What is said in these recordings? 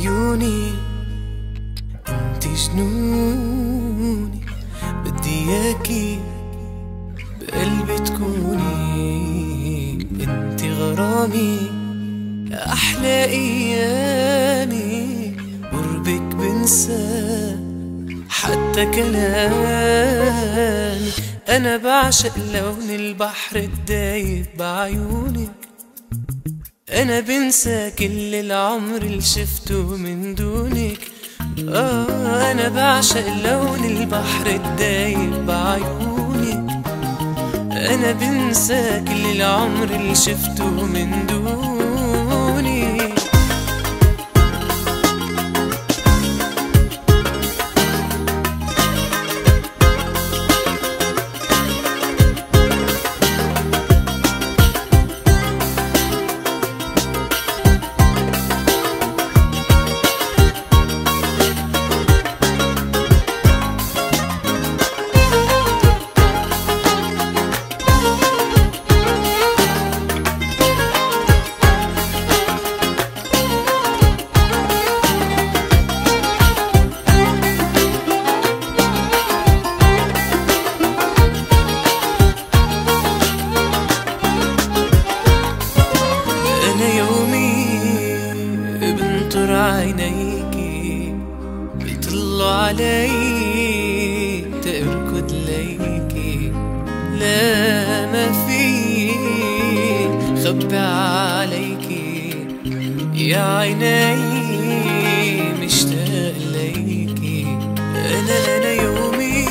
عيوني انت جنوني. بدي إياكي بقلبي تكوني. انت غرامي أحلى أيامي. قربك بنسى حتى كلامي. أنا بعشق لون البحر الدايب بعيونك. أنا بنسى كل العمر اللي شفته من دونك. آه أنا بعشق لون البحر الدايب بعيونك أنا بنسى كل العمر اللي شفته من دونك بنطر عينيكي بيطلوا علي تركض ليكي لا ما في خبي عليكي يا عيني مشتاق ليكي أنا أنا يومي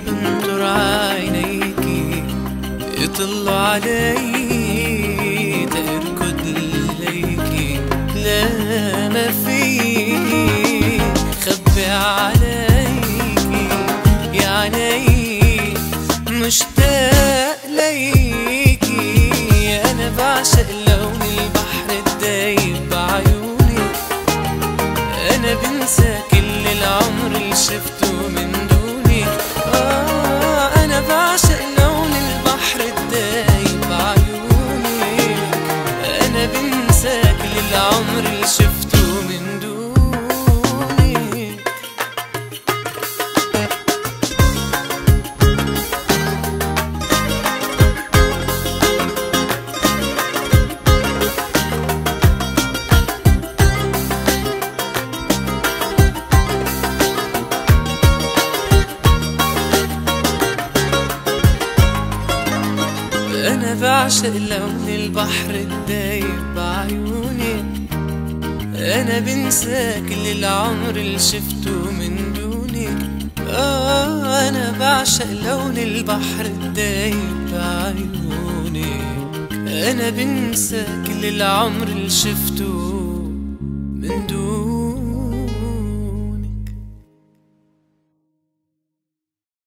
بنطر عينيكي يطلع علي خبي عليكي يا أنا بعشق لون البحر الدايب بعيونك أنا بنسى كل العمر اللي شفته من دونك آه أنا بعشق لون البحر الدايب بعيونك أنا بنسى كل العمر اللي شفته